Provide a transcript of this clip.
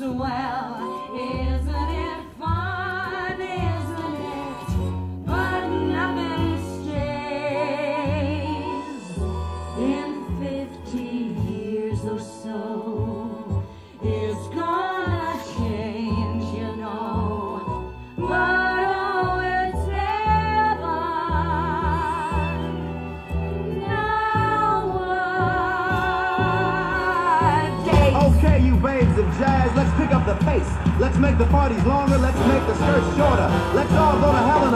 well. Isn't it fun? Isn't it? But nothing stays. In 50 years or so. Babes of jazz, let's pick up the pace. Let's make the parties longer, let's make the skirts shorter. Let's all go to hell